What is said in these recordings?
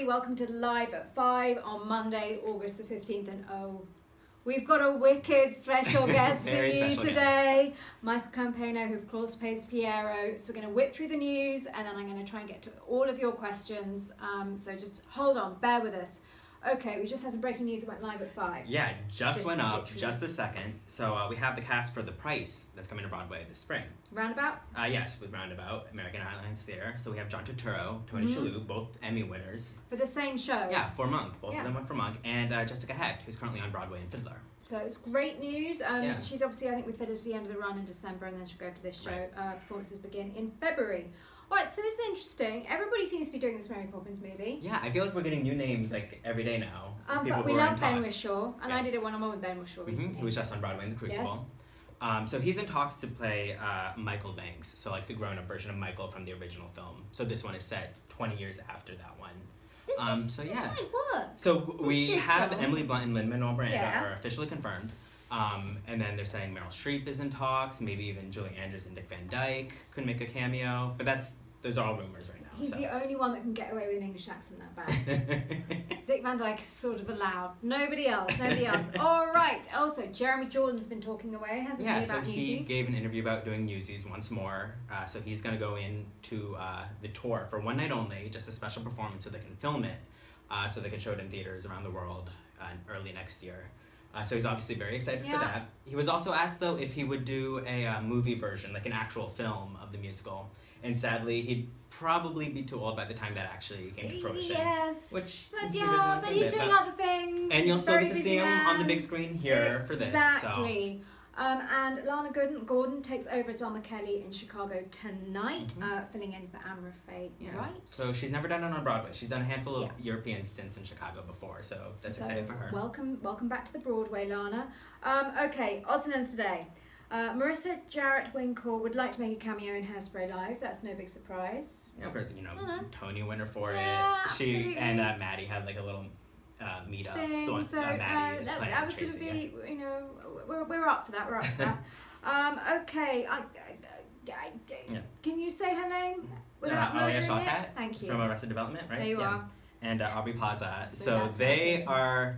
everybody. Welcome to Live at 5 on Monday, August the 15th. And oh, we've got a wicked special guest for you today. Michael Campayno, who of course plays Fiyero. So we're going to whip through the news and then I'm going to try and get to all of your questions. Um, so just hold on, bear with us. Okay, we just had some breaking news. It went live at 5. Yeah, just, Just went up, literally. just the second. So uh, we have the cast for The Price that's coming to Broadway this spring. Roundabout? Uh, yes, with Roundabout, American Airlines Theater. So we have John Turturro, Tony Mhm. Shalhoub, both Emmy winners. For the same show. Yeah, for Monk. Both Yeah. of them went for Monk. And uh, Jessica Hecht, who's currently on Broadway in Fiddler. So it's great news. Um, Yeah. She's obviously, I think, with Fiddler to the end of the run in December, and then she'll go for this show. Right. Uh, performances begin in February. All right, so this is interesting. Everybody seems to be doing this Mary Poppins movie. Yeah, I feel like we're getting new names like every day now. Um, but in love Ben. Whishaw, and I did a one-on-one with Ben Whishaw Mhm, recently. He was just on Broadway in The Crucible. Yes. Um, so he's in talks to play uh, Michael Banks, so like the grown-up version of Michael from the original film. So this one is set 20 years after that one. This, Um, is, so this yeah. might work. So we this have film? Emily Blunt and Lin Manuel Miranda Yeah. are officially confirmed. Um, and then they're saying Meryl Streep is in talks, maybe even Julie Andrews and Dick Van Dyke could make a cameo. But that's those are all rumors right now. He's so. the only one that can get away with an English accent that bad. Dick Van Dyke is sort of allowed. Nobody else. Nobody else. All right. Also, Jeremy Jordan's been talking away, hasn't yeah, he, so about he Newsies? gave an interview about doing Newsies once more. Uh, so he's going to go into uh, the tour for one night only, just a special performance so they can film it, uh, so they can show it in theaters around the world uh, early next year. Uh, so he's obviously very excited Yeah. for that. He was also asked though if he would do a uh, movie version, like an actual film of the musical. And sadly, he'd probably be too old by the time that actually came to fruition. Yes. Which but yeah, but he's doing other things. And you'll still get to see him on the big screen here for this. So. Um, and Lana Gordon, Gordon takes over as Velma Kelly in Chicago tonight, Mhm. uh, filling in for Amra Faye, Yeah. right? So she's never done it on Broadway. She's done a handful of Yeah. European stints in Chicago before, so that's So, exciting for her. Welcome, welcome back to the Broadway, Lana. Um, okay, odds and ends today. Uh, Marissa Jaret Winokur would like to make a cameo in Hairspray Live. That's no big surprise. yeah, of course, you know, Mhm. Tony winner for Yeah, it. She absolutely. and uh, Maddie had like a little uh, meet up. Thing. The one, so uh, uh, Maddie is that, playing that was going to Tracy, be, you know, we're, we're up for that. We're up for that. um, okay, I, I, I, Yeah. can you say her name without uh, Alia murdering it? Thank you. from Arrested Development, right? There you yeah. are. And uh, Aubrey Plaza. So So, they are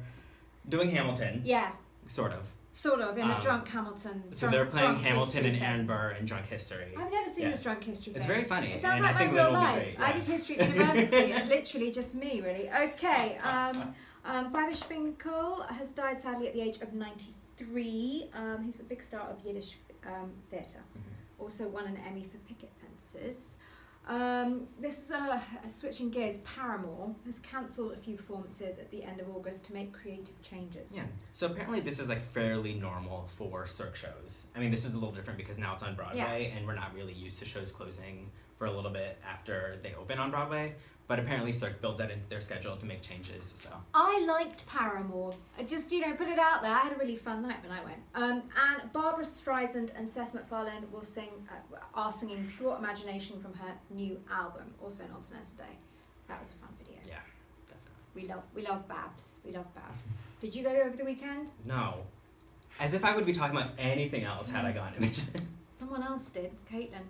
doing Hamilton, Yeah, sort of. sort of in the Um, drunk Hamilton. So drunk- they're playing Hamilton and thing. Anne Burr in Drunk History. I've never seen Yeah. this drunk history It's very funny. It sounds and like I my real Lynn will be life. great. I did history at university. it's literally just me, really. Okay. Um, um, Fyvush Finkel has died sadly at the age of 93. Um, he's a big star of Yiddish um, theatre. Mhm. Also won an Emmy for Picket Fences. Um, this is uh, switching gears. Paramour has cancelled a few performances at the end of August to make creative changes. Yeah. So apparently this is like fairly normal for Cirque shows. I mean, this is a little different because now it's on Broadway and we're not really used to shows closing for a little bit after they open on Broadway. But apparently Cirque builds that into their schedule to make changes. So I liked Paramour. I just, you know, put it out there. I had a really fun night when I went. Um, and Barbra Streisand and Seth MacFarlane will sing, uh, are singing Pure Imagination from her new album, also on today. That was a fun video. yeah, definitely. We love, we love Babs. We love Babs. Did you go over the weekend? No. As if I would be talking about anything else had I gone. Someone else did. Caitlin.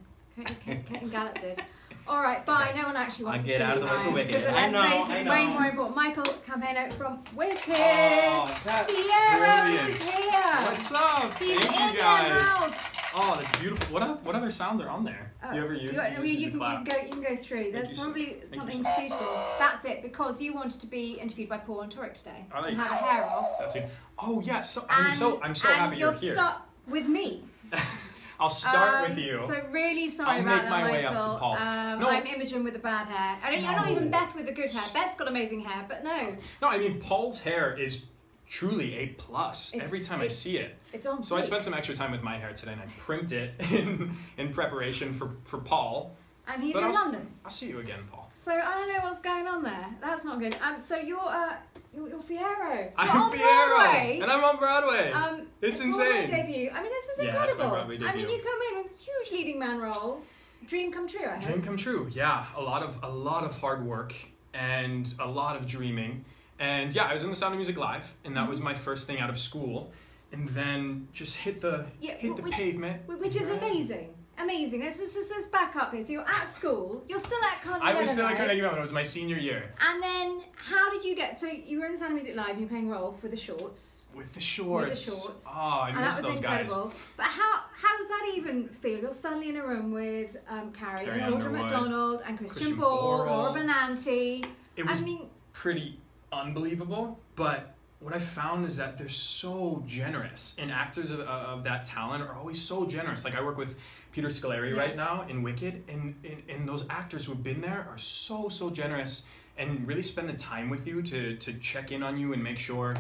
Gallup did. All right, bye. Okay. No one actually wants I'll to get see out of the way for Wicked. because I let's know, I it's way know. more important. Michael Campayno from Wicked. Oh, that Fiyero brilliant. is here. What's up? He's Thank in you the guys. house. Oh, that's beautiful. What, oth- what other sounds are on there? Do you uh, ever Oh, use, you, use you, you can, you can go. You can go through. There's you so- probably something so- suitable. That's it because you wanted to be interviewed by Paul Wontorek today Are and they- have a hair off. That's it. Oh yeah. So I'm And, so I'm so and happy you'll you're here. start with me. I'll start Um, with you. So really sorry I'll about make that, my Michael. way up to Paul. Um, No. I'm Imogen with the bad hair. I mean, I'm not even Beth with the good hair. Beth's got amazing hair, but no. no, I mean Paul's hair is truly a plus It's- every time I see it. It's on. So I spent some extra time with my hair today, and I primped it in in preparation for for Paul. and he's but in I'll London. I'll see you again, Paul. So I don't know what's going on there. That's not good. Um, so you're uh, you're, you're Fiyero. I'm Broadway. and I'm on Broadway. Um, It's insane. debut. I mean, this is Yeah, incredible. I mean, you come in with this huge leading man role. Dream come true. I hope. Dream come true. Yeah, a lot of a lot of hard work and a lot of dreaming. And yeah, I was in the Sound of Music Live, and that was Mm-hmm. my first thing out of school. And then just hit the Yeah, hit the which- pavement. Which is amazing. Amazing. Let's, let's, let's, let's back up here. So you're at school. You're still at Carnegie I was still at? Carnegie Mellon. It was my senior year. And then, how did you get? So you were in the Sound of Music Live. You were playing Rolf with the shorts, With the shorts. With the shorts. Oh, I and that missed was guys. incredible. But how how does that even feel? You're suddenly in a room with um, Carrie, Carrie and Audra McDonald, and Christian, Christian Borle. Laura Benanti. It was I mean, pretty unbelievable, but what I found is that they're so generous, and actors of, uh, of that talent are always so generous. Like I work with Peter Scolari Yeah. right now in Wicked, and, and and those actors who've been there are so so generous and really spend the time with you to to check in on you and make sure.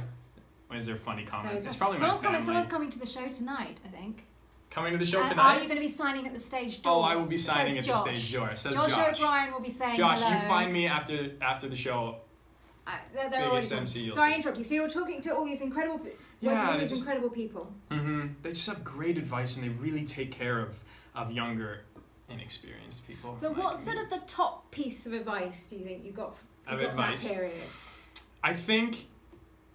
Is there funny comments? It's probably someone's my coming. Someone's coming to the show tonight. I think. coming to the show And tonight. Are you going to be signing at the stage oh, door? oh, I will be signing at the stage door. Says Josh, Josh. O'Brien will be saying Josh, hello. you find me after after the show. Uh, they're, they're already Biggest talking. MC Sorry, I interrupt you. So you're talking to all these incredible, Yeah, all these just- incredible people. hmm They just have great advice and they really take care of, of younger, inexperienced people. So, what sort of the top piece of advice do you think you got, f- you Of got from that advice? period? I think,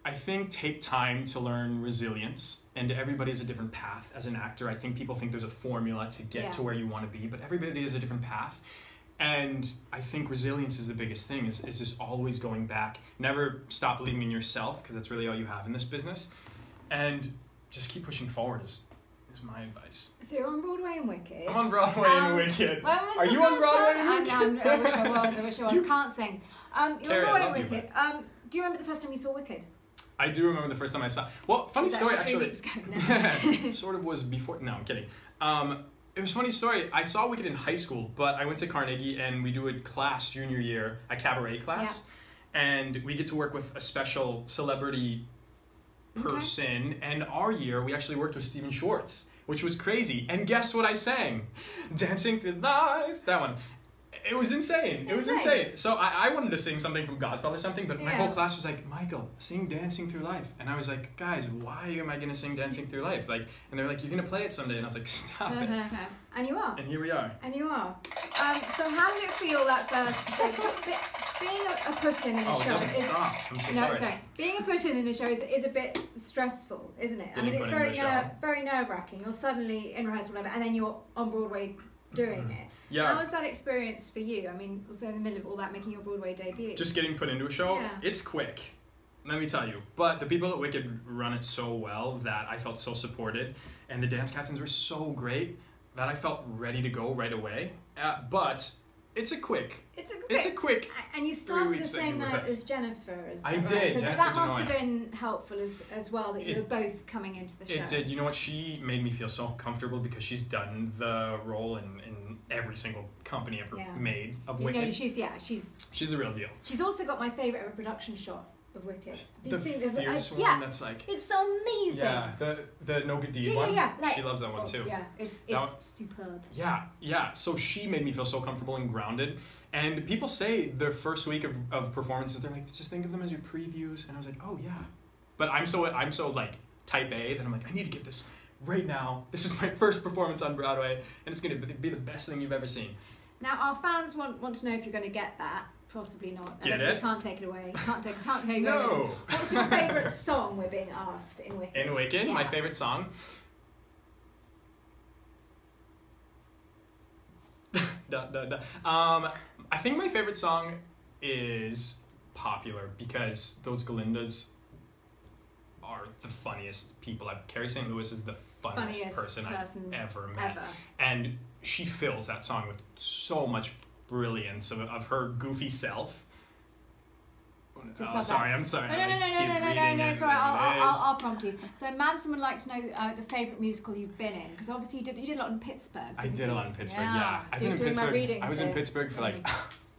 I think take time to learn resilience. And everybody's a different path. As an actor, I think people think there's a formula to get Yeah. to where you want to be, but everybody is a different path. And I think resilience is the biggest thing. Is is just always going back. Never stop believing in yourself because that's really all you have in this business. And just keep pushing forward is is my advice. So you're on Broadway and Wicked. I'm on Broadway Um, and Wicked. Are you on Broadway and I, know, I wish I was. I wish I was. You- Can't sing. Um, you're Carrie, on Broadway and Wicked. Um, do you remember the first time you saw Wicked? I do remember the first time I saw. Well, funny story actually actually. Three weeks ago. No. sort of was before. No, I'm kidding. Um, it was a funny story. I saw Wicked in high school, but I went to Carnegie and we do a class junior year, a cabaret class, and we get to work with a special celebrity Okay. person. And our year, we actually worked with Stephen Schwartz, which was crazy. And guess what I sang? Dancing Through Life. That one. It was insane. It was Insane. insane. So I, I wanted to sing something from Godspell or something, but my whole class was like, Michael, sing Dancing Through Life. And I was like, guys, why am I gonna sing Dancing Through Life? Like, and they're like, you're gonna play it someday. And I was like, stop it. and you are. And here we are. And you are. Um, so how did it feel that first day? 'Cause it- be- being a, a put-in in a Oh, show is stop. I'm so no, sorry. sorry. Being a put-in in a show is, is a bit stressful, isn't it? I mean, it's very ner- very nerve-wracking. You're suddenly in rehearsal, whatever, and then you're on Broadway doing Mhm. it. Yeah. How was that experience for you? I mean, also in the middle of all that, making your Broadway debut. just getting put into a show, Yeah. it's quick. Let me tell you. But the people at Wicked run it so well that I felt so supported, and the dance captains were so great that I felt ready to go right away. Uh, but it's a quick. it's a quick. It's a quick. and you started the same night as Jennifer. Is I right? did, So Jennifer that must have been helpful as, as well that you It- were both coming into the show. It did. You know what? She made me feel so comfortable because she's done the role in, in every single company ever Yeah. made of You know, Wicked. she's yeah, she's she's the real deal. she's also got my favourite ever production shot of Wicked. Have you the seen fierce it's, one Yeah, that's like. it's amazing. Yeah, the the No Good Deed Yeah, yeah, one. yeah, like- she loves that one Oh, too. Yeah, it's it's superb. Yeah, yeah. So she made me feel so comfortable and grounded. And people say their first week of, of performances, they're like, just think of them as your previews. And I was like, oh yeah. But I'm so I'm so like type A that I'm like, I need to get this right now. This is my first performance on Broadway, and it's gonna be be the best thing you've ever seen. Now our fans want want to know if you're going to get that. Possibly not. Get it? You can't take it away. You can't take. Can't take it away. No. What's your favourite song? We're being asked in Wicked. In Wicked, my favorite song. da, da, da. Um, I think my favorite song is popular because those Galindas are the funniest people I've. Carrie St. Louis is the funniest, Funniest person, person I've ever met, Ever. and she fills that song with so much brilliance of, of her goofy self. Oh, sorry, I'm sorry. No, no, I no, no, keep no, no, no, no. Sorry, I'll, I'll, I'll, I'll prompt you. So Madison would like to know uh, the favourite musical you've been in because obviously you did you did a lot in Pittsburgh. I did a lot in Pittsburgh. Yeah, Yeah, Do- been in doing my Pittsburgh. reading, I was so- in Pittsburgh for like.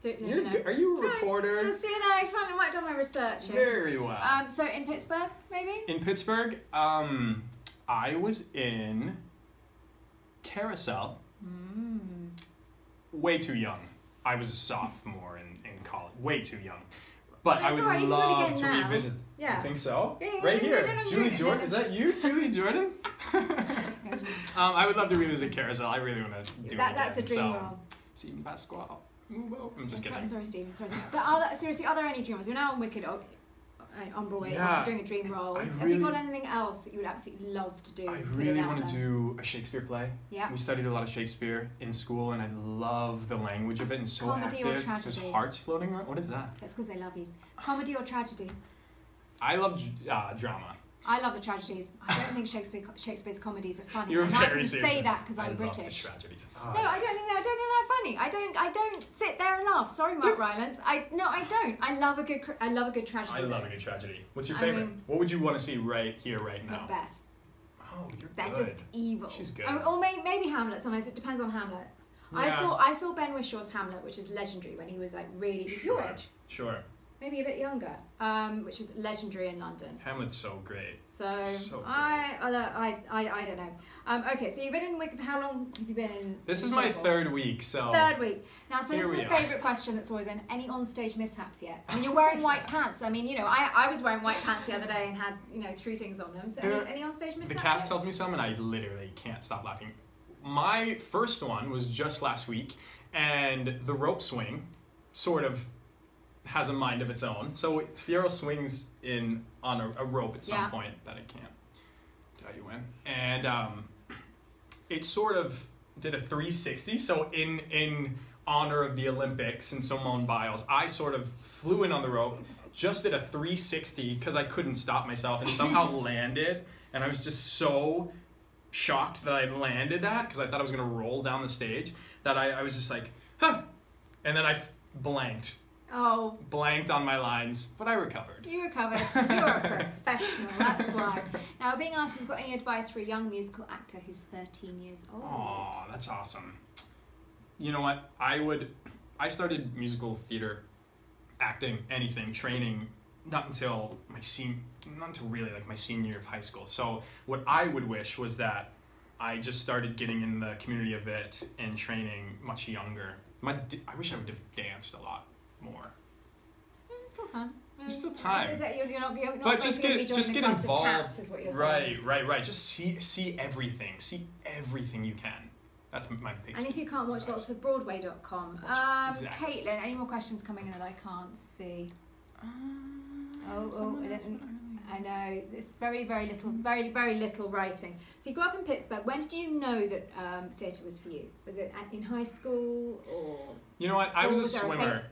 Do, do, You're, you know. are you a No, reporter? Just you know, I finally might have done my research. Here. Very well. Um, so in Pittsburgh, maybe. in Pittsburgh, um, I was in Carousel. Mm. Way too young. I was a sophomore in, in college. Way too young. But I would alright, you can do it love to now. revisit. Do Yeah. you think so? Yeah, yeah, right here. no, no, no, Julie Jordan. Is that you, Julie Jordan? um, I would love to revisit Carousel. I really want to do that, it that's a dream so, role. Steven Pasquale. Move over. I'm just kidding. sorry, Stephen. Sorry, Stephen. But are there, seriously, are there any dreams? You're now on Wicked. Uh, on Yeah. after doing a dream role. I Have really- you got anything else that you would absolutely love to do? I really want to do a Shakespeare play. Yeah. We studied a lot of Shakespeare in school, and I love the language of it, and so Comedy or tragedy? There's hearts floating around. What is that? That's because I love you. Comedy or tragedy? I love uh, drama. I love the tragedies. I don't think Shakespeare Shakespeare's comedies are funny. You're and I very can serious. say that because I I'm British. tragedies. No, I don't think I don't think they're funny. I don't I don't sit there and laugh. Sorry, Mark Rylance. I no, I don't. I love a good I love a good tragedy. I love though. a good tragedy. What's your I favorite? mean- what would you want to see right here, right now? Macbeth. Oh, you're They're good. just evil. She's good. Or, or may, maybe Hamlet. Sometimes it depends on Hamlet. I saw I saw Ben Whishaw's Hamlet, which is legendary when he was like really Sure. age, Sure. Maybe a bit younger, um, which is legendary in London. Hamlet's so great. So, So I, I, I, I, I don't know. Um, okay, so you've been in Wick. For how long have you been in? This is my third week, so Third week. Now, so this is a favourite question that's always in. Any on-stage mishaps yet? I mean, you're wearing white pants. I mean, you know, I, I was wearing white pants the other day and had, you know, three things on them. So There- any, any on-stage mishaps? the cast yet? tells me some, and I literally can't stop laughing. My first one was just last week, and the rope swing sort of has a mind of its own. So Fiyero swings in on a, a rope at some Yeah. point that I can't tell you when, and um, it sort of did a 360. So in in honor of the Olympics and Simone Biles, I sort of flew in on the rope, just did a 360 because I couldn't stop myself, and somehow landed. And I was just so shocked that I landed that because I thought I was gonna roll down the stage that I, I was just like, huh, and then I f- blanked, Oh, blanked on my lines, but I recovered. you recovered. You're a professional. That's why. Now, being asked if you've got any advice for a young musical actor who's 13 years old. Aw, that's awesome. You know what? I would. I started musical theater, acting, anything, training, not until my sen, not until really like my senior year of high school. So what I would wish was that I just started getting in the community of it and training much younger. My, I wish I would have danced a lot more. Yeah, still time. There's still time. Is, that you're, you're not, you're not But just get- just get involved. Cats, is what you're saying. Right, right, right. Just see see everything. See everything you can. That's my biggest. And if you can't watch lots of Broadway.com. Um, exactly. Caitlin, any more questions coming in that I can't see? Oh, oh, it isn't. I know it's very, very little, very, very little writing. So you grew up in Pittsburgh. When did you know that um, theatre was for you? Was it in high school or You know what? I was was a swimmer.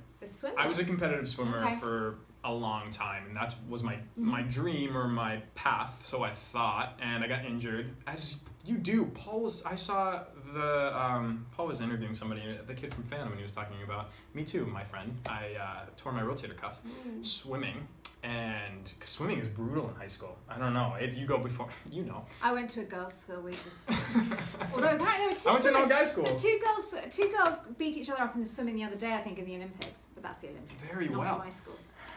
I was a competitive swimmer Okay. for a long time, and that was my Mhm. my dream or my path. So I thought, and I got injured, as you do. Paul was. I saw the um, Paul was interviewing somebody, the kid from Phantom, and he was talking about me too, my friend. I uh, tore my rotator cuff Mm. swimming, and 'cause swimming is brutal in high school. I don't know. It, you go before, you know. I went to a girls' school. We just although apparently there were two I went to an all guys school. Two girls, two girls beat each other up in the swimming the other day. I think in the Olympics, but that's the Olympics. Very not well. my school.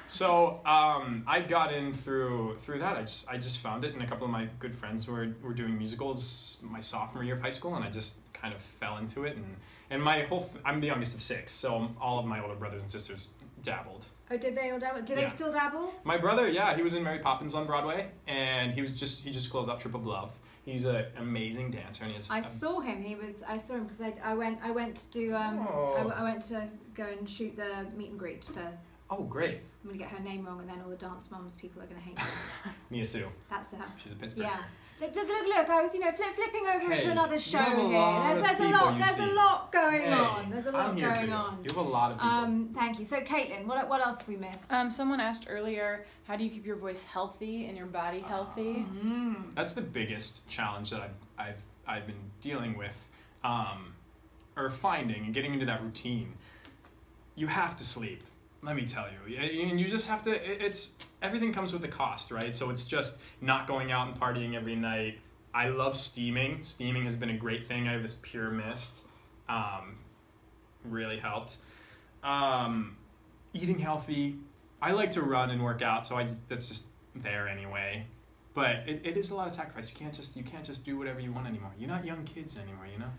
So um, I got in through through that. I just I just found it, and a couple of my good friends were were doing musicals my sophomore year of high school, and I just kind of fell into it. And and my whole I'm the youngest of six, so all of my older brothers and sisters dabbled. Oh, did they all dabble? Do Yeah. they still dabble? My brother, yeah, he was in Mary Poppins on Broadway, and he was just he just closed out Trip of Love. He's an amazing dancer, and he has I saw him. He was. I saw him because I, I went. I went to do. Um, Oh. I, I went to go and shoot the meet and greet for. Oh, great. I'm oh gonna get her name wrong, and then all the dance moms people are gonna hate me. Mia Sue. That's her. She's a Pittsburgh. Yeah. Look, look, look, look! I was, you know, flip, flipping over into Hey, another show here. lot There's, of there's a lot. There's see. a lot going Hey, on. There's a lot I'm here going on. You have a lot of people. Um, thank you. So, Caitlin, what, what else have we missed? Um, someone asked earlier, how do you keep your voice healthy and your body healthy? Mm. That's the biggest challenge that I've I've, I've been dealing with, um, or finding and getting into that routine. You have to sleep. Let me tell you, and you just have to. It's everything comes with a cost, right? So it's just not going out and partying every night. I love steaming. Steaming has been a great thing. I have this pure mist. Um, really helped. Um, eating healthy. I like to run and work out, so I that's just there anyway but it, it is a lot of sacrifice. You can't just you can't just do whatever you want anymore. You're not young kids anymore, you know.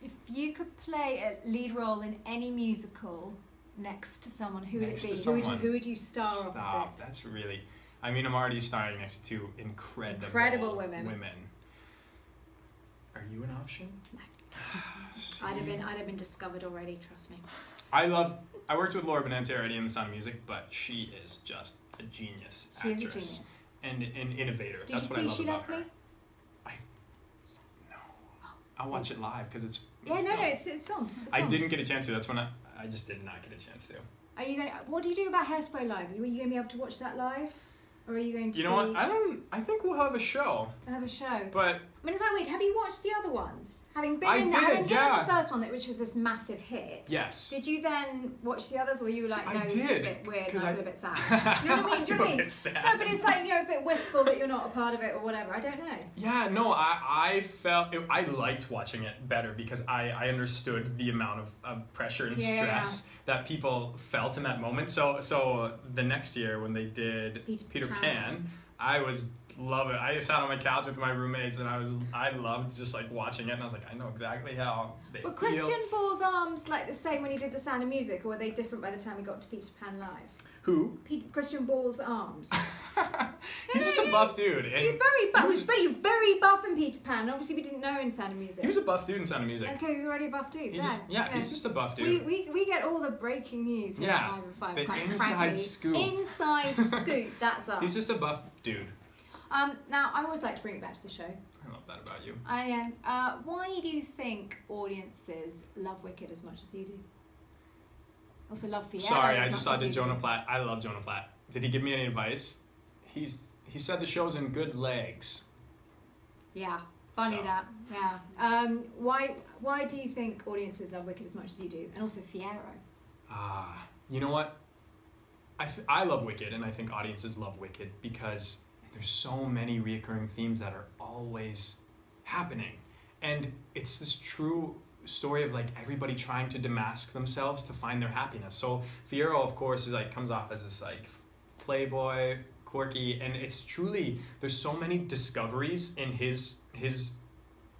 If you could play a lead role in any musical next to someone, who would it be? Who would you. Who would you star Stop. opposite? That's really. I mean, I'm already starring next to two incredible Incredible women. Women. Are you an option? No. I'd have been. I'd have been discovered already. Trust me. I love. I worked with Laura Benanti already in The Sound of Music, but she is just a genius She is a actress genius. and an innovator. Did That's what I see love She about Loves her. Me? No, I'll watch it live because it's. Yeah, it's no, no, filmed. it's, it's filmed. It's I filmed. didn't get a chance to. That's when I, I just did not get a chance to. Are you going? to What do you do about Hairspray live? Are you going to be able to watch that live, or are you going to? You know what? I don't. I think we'll have a show, We have a show. but I mean, is that weird? Have you watched the other ones? Having been I in, did, having been yeah. the first one, that which was this massive hit. yes. Did you then watch the others, or were you like, I no, this is a bit weird, I I- feel a bit sad? You know what I mean? Do you know what I mean? bit sad. No, but it's like you know, a bit wistful that you're not a part of it or whatever. I don't know. Yeah, no, I, I felt it, I liked watching it better because I, I understood the amount of, of pressure and Yeah, yeah, stress that people felt in that moment. So so the next year when they did Peter Peter Pan. Pan, I was love it. I just sat on my couch with my roommates and I was I loved just like watching it and I was like I know exactly how they Were. Christian Borle's arms like the same when he did The Sound of Music, or were they different by the time he got to Peter Pan Live? Who? Pe- Christian Borle's arms. He's just a buff dude. He's very buff. he He's was- very, very buff in Peter Pan. Obviously, we didn't know in Sound of Music. he was a buff dude in Sound of Music. okay, he's already a buff dude. He just yeah, he's just a buff dude. we, we get all the breaking news Yeah, the inside frankly. scoop. Inside scoop, that's us. He's just a buff dude. Um, now, I always like to bring it back to the show. I love that about you. I know. Uh, why do you think audiences love Wicked as much as you do? Also love Fiona. Sorry, I just saw the Jonah do. Platt. I love Jonah Platt. Did he give me any advice? He's he said the show's in good legs. Yeah, funny So. that. Yeah. Um, why why do you think audiences love Wicked as much as you do? And also Fiyero. Ah, you know what? I th- I love Wicked, and I think audiences love Wicked because there's so many reoccurring themes that are always happening, and it's this true story of like everybody trying to demask themselves to find their happiness. So Fiyero, of course, is like comes off as this like playboy, quirky, and it's truly there's so many discoveries in his his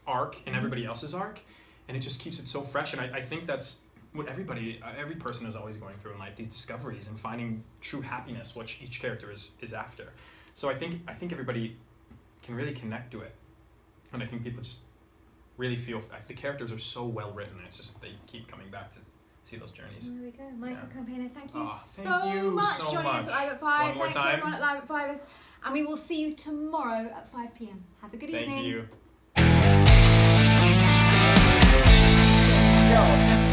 arc and everybody else's arc, and it just keeps it so fresh. And I, I think that's what everybody, uh, every person is always going through in life: these discoveries and finding true happiness, which each character is is after. So I think I think everybody can really connect to it, and I think people just really feel the characters are so well written. It's just they keep coming back to see those journeys. There we go, Michael yeah. Thank you oh, so thank you much so joining us at Live at Five. One more thank time. everyone at Live at Five, and we will see you tomorrow at five pm. Have a good thank evening. Thank you.